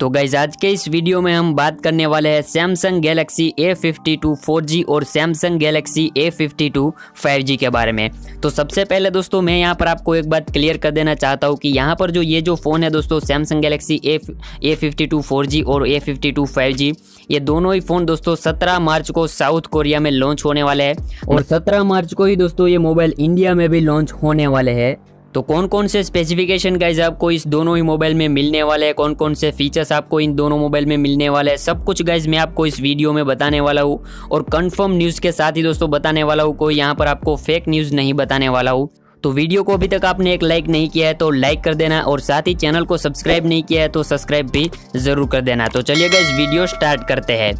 तो गाइज़ आज के इस वीडियो में हम बात करने वाले हैं Samsung Galaxy A fifty two four G और Samsung Galaxy A fifty two five G के बारे में। तो सबसे पहले दोस्तों, मैं यहाँ पर आपको एक बात क्लियर कर देना चाहता हूँ कि यहाँ पर जो ये जो फ़ोन है दोस्तों Samsung Galaxy two four G और A fifty two five G ये दोनों ही फ़ोन दोस्तों सत्रह मार्च को साउथ कोरिया में लॉन्च होने वाले हैं। और सत्रह मार्च को ही दोस्तों, ये मोबाइल इंडिया में भी लॉन्च होने वाले हैं। तो कौन कौन से स्पेसिफिकेशन गाइज़ आपको इस दोनों ही मोबाइल में मिलने वाले हैं? कौन कौन से फीचर्स आपको इन दोनों मोबाइल में मिलने वाले हैं? सब कुछ गाइज़ मैं आपको इस वीडियो में बताने वाला हूँ। और कंफर्म न्यूज़ के साथ ही दोस्तों बताने वाला हूँ, कोई यहाँ पर आपको फेक न्यूज़ नहीं बताने वाला हूँ। तो वीडियो को अभी तक आपने एक लाइक नहीं किया है तो लाइक कर देना और साथ ही चैनल को सब्सक्राइब नहीं किया है तो सब्सक्राइब भी ज़रूर कर देना। तो चलिए गाइज़ वीडियो स्टार्ट करते हैं।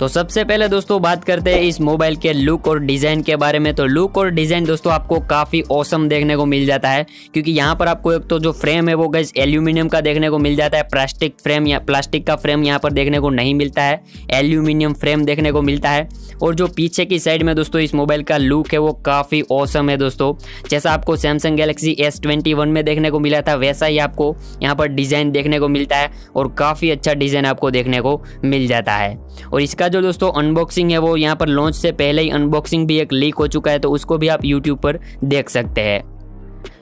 तो सबसे पहले दोस्तों बात करते हैं इस मोबाइल के लुक और डिज़ाइन के बारे में। तो लुक और डिज़ाइन दोस्तों आपको काफ़ी औसम देखने को मिल जाता है, क्योंकि यहाँ पर आपको एक तो जो फ्रेम है वो गैस एल्यूमिनियम का देखने को मिल जाता है प्लास्टिक फ्रेम या प्लास्टिक का फ्रेम यहाँ पर देखने को नहीं मिलता है एल्यूमिनियम फ्रेम देखने को मिलता है। और जो पीछे की साइड में दोस्तों इस मोबाइल का लुक है वो काफ़ी औसम है दोस्तों। जैसा आपको सैमसंग गैलेक्सी एस में देखने को मिला था, वैसा ही आपको यहाँ पर डिज़ाइन देखने को मिलता है और काफ़ी अच्छा डिज़ाइन आपको देखने को मिल जाता है। और इसका जो दोस्तों अनबॉक्सिंग है वो। यहाँ पर लॉन्च से पहले ही अनबॉक्सिंग भी एक लीक हो चुका है तो उसको भी आप यूट्यूब पर देख सकते हैं।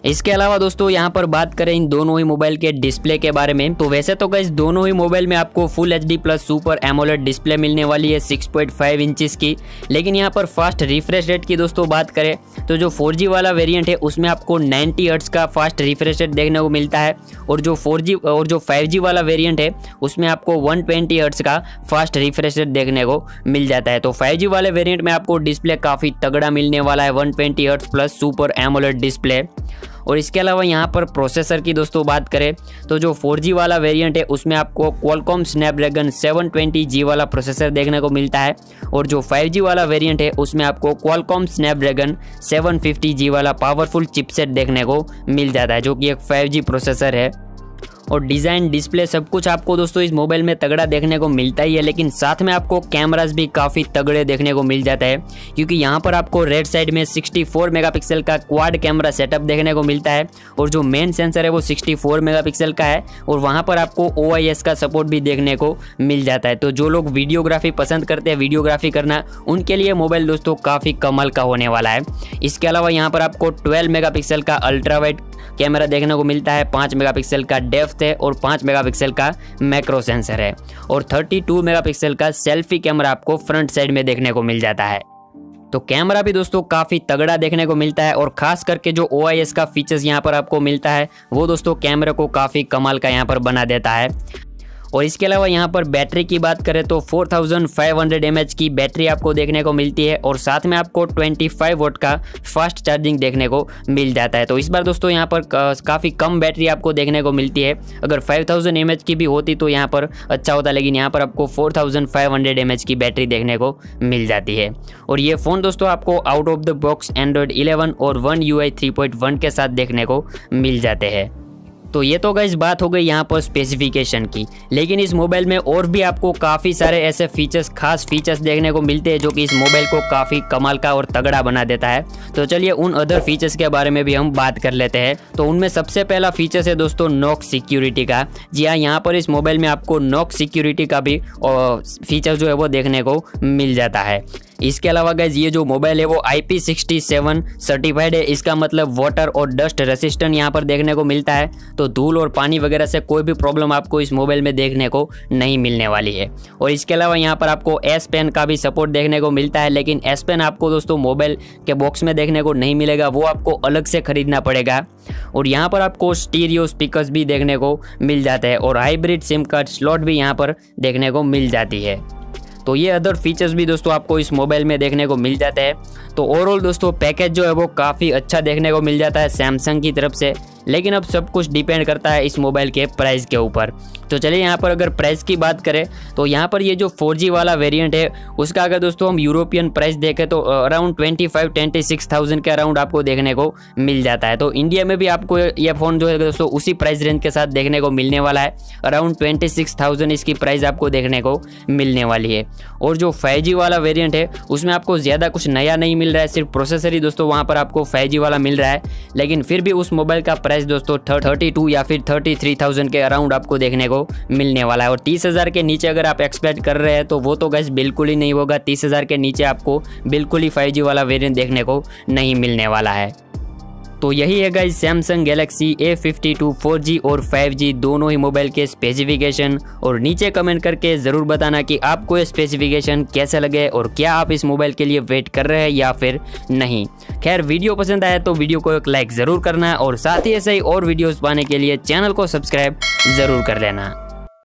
इसके अलावा दोस्तों, यहाँ पर बात करें इन दोनों ही मोबाइल के डिस्प्ले के बारे में तो वैसे तो इस दोनों ही मोबाइल में आपको full H D plus super AMOLED display मिलने वाली है 6.5 पॉइंट इंचेस की। लेकिन यहाँ पर फास्ट रिफ्रेश रेट की दोस्तों बात करें तो जो 4G वाला वेरिएंट है, उसमें आपको 90 हर्ट्स का फास्ट रिफ्रेश रेट देखने को मिलता है। और जो 4G और जो 5G वाला वेरियंट है, उसमें आपको 120 हर्ट्स का फास्ट रिफ्रेश रेट देखने को मिल जाता है। तो 5G वाले वेरियंट में आपको डिस्प्ले काफ़ी तगड़ा मिलने वाला है 120 hertz plus super AMOLED display और इसके अलावा यहाँ पर प्रोसेसर की दोस्तों बात करें तो जो 4G वाला वेरियंट है, उसमें आपको क्वालकॉम स्नैपड्रैगन 720G वाला प्रोसेसर देखने को मिलता है। और जो 5G वाला वेरियंट है, उसमें आपको क्वालकॉम स्नैपड्रैगन 750G वाला पावरफुल चिपसेट देखने को मिल जाता है, जो कि एक 5G प्रोसेसर है। और डिज़ाइन, डिस्प्ले सब कुछ आपको दोस्तों इस मोबाइल में तगड़ा देखने को मिलता ही है, लेकिन साथ में आपको कैमरास भी काफ़ी तगड़े देखने को मिल जाता है, क्योंकि यहाँ पर आपको रेड साइड में 64 मेगापिक्सल का क्वाड कैमरा सेटअप देखने को मिलता है, और जो मेन सेंसर है वो 64 मेगापिक्सल का है, और वहाँ पर आपको ओ का सपोर्ट भी देखने को मिल जाता है। तो जो लोग वीडियोग्राफी पसंद करते हैं, वीडियोग्राफी करना, उनके लिए मोबाइल दोस्तों काफ़ी कमल का होने वाला है। इसके अलावा यहाँ पर आपको ट्वेल्व मेगा का अल्ट्रा वाइड कैमरा देखने को मिलता है, पाँच मेगापिक्सल का डेफ्थ है और पाँच मेगापिक्सल का मैक्रो सेंसर है। और थर्टी टू का सेल्फी कैमरा आपको फ्रंट साइड में देखने को मिल जाता है। तो कैमरा भी दोस्तों काफ़ी तगड़ा देखने को मिलता है और खास करके जो ओआईएस का फीचर्स यहाँ पर आपको मिलता है, वो दोस्तों कैमरे को काफ़ी कमाल का यहाँ पर बना देता है। और इसके अलावा यहाँ पर बैटरी की बात करें तो 4500 थाउज़ेंड की बैटरी आपको देखने को मिलती है और साथ में आपको 25 वोट का फास्ट चार्जिंग देखने को मिल जाता है। तो इस बार दोस्तों यहाँ पर काफ़ी कम बैटरी आपको देखने को मिलती है। अगर 5000 थाउज़ेंड की भी होती तो यहाँ पर अच्छा होता, लेकिन यहाँ पर आपको 4500 थाउज़ेंड की बैटरी देखने को मिल जाती है। और ये फ़ोन दोस्तों आपको out of the box Android eleven और वन यू आई के साथ देखने को मिल जाते हैं। तो ये तो गई बात हो गई यहाँ पर स्पेसिफिकेशन की। लेकिन इस मोबाइल में और भी आपको काफ़ी सारे ऐसे फीचर्स खास फीचर्स देखने को मिलते हैं जो कि इस मोबाइल को काफ़ी कमाल का और तगड़ा बना देता है। तो चलिए उन अदर फीचर्स के बारे में भी हम बात कर लेते हैं। तो उनमें सबसे पहला फीचर्स है दोस्तों नॉक सिक्योरिटी का। जी हाँ यहाँ पर इस मोबाइल में आपको नॉक सिक्योरिटी का भी फीचर जो है वो देखने को मिल जाता है। इसके अलावा गैज ये जो मोबाइल है, वो IP67 सर्टिफाइड है। इसका मतलब वाटर और डस्ट रेसिस्टेंट यहाँ पर देखने को मिलता है। तो धूल और पानी वगैरह से कोई भी प्रॉब्लम आपको इस मोबाइल में देखने को नहीं मिलने वाली है। और इसके अलावा यहाँ पर आपको एस पेन का भी सपोर्ट देखने को मिलता है, लेकिन एस पेन आपको दोस्तों मोबाइल के बॉक्स में देखने को नहीं मिलेगा। वो आपको अलग से खरीदना पड़ेगा। और यहाँ पर आपको स्टीरियो स्पीकर्स भी देखने को मिल जाते हैं और हाइब्रिड सिम कार्ड स्लॉट भी यहाँ पर देखने को मिल जाती है। तो ये अदर फीचर्स भी दोस्तों आपको इस मोबाइल में देखने को मिल जाते हैं। तो ओवरऑल दोस्तों पैकेज जो है वो काफ़ी अच्छा देखने को मिल जाता है सैमसंग की तरफ़ से। लेकिन अब सब कुछ डिपेंड करता है इस मोबाइल के प्राइस के ऊपर। तो चलिए यहाँ पर अगर प्राइस की बात करें तो यहाँ पर ये जो 4G वाला वेरिएंट है, उसका अगर दोस्तों हम यूरोपियन प्राइस देखें तो around twenty five twenty six thousand के अराउंड आपको देखने को मिल जाता है। तो इंडिया में भी आपको ये फ़ोन जो है दोस्तों उसी प्राइस रेंज के साथ देखने को मिलने वाला है। अराउंड ट्वेंटी सिक्स थाउज़ेंड इसकी प्राइस आपको देखने को मिलने वाली है। और जो फाइव वाला वेरियंट है, उसमें आपको ज़्यादा कुछ नया नहीं मिल रहा है, सिर्फ़ प्रोसेसर ही दोस्तों वहाँ पर आपको फाइव वाला मिल रहा है। लेकिन फिर भी उस मोबाइल का प्राइस प्राइस दोस्तों थर्टी टू या फिर थर्टी थ्री थाउज़ेंड के अराउंड आपको देखने को मिलने वाला है। और तीस हज़ार के नीचे अगर आप एक्सपेक्ट कर रहे हैं तो वो तो गैस बिल्कुल ही नहीं होगा। तीस हज़ार के नीचे आपको बिल्कुल ही फाइव वाला वेरियंट देखने को नहीं मिलने वाला है। तो यही है guys Samsung Galaxy A fifty two four G और फाइव जी दोनों ही मोबाइल के स्पेसिफिकेशन और नीचे कमेंट करके ज़रूर बताना कि आपको ये स्पेसिफिकेशन कैसे लगे और क्या आप इस मोबाइल के लिए वेट कर रहे हैं या फिर नहीं। खैर, वीडियो पसंद आया तो वीडियो को एक लाइक ज़रूर करना और साथ ही ऐसे ही और वीडियोज़ पाने के लिए चैनल को सब्सक्राइब ज़रूर कर लेना।